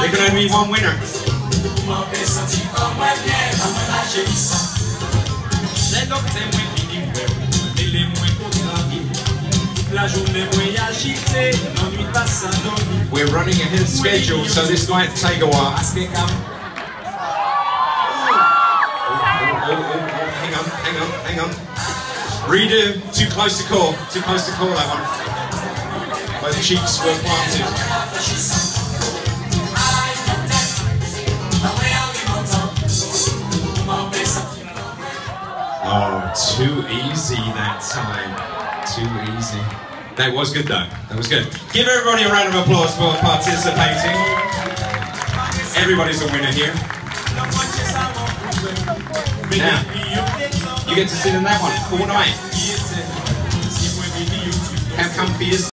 There can only be one winner. We're running ahead of schedule, so this might take a while. Oh oh, oh, oh, oh, hang on, hang on, hang on. Reader, too close to call. Too close to call that one. Both cheeks were planted. Oh, too easy that time. Too easy. That was good though. That was good. Give everybody a round of applause for participating. Everybody's a winner here. Now, you get to sit in that one all night. How comfy is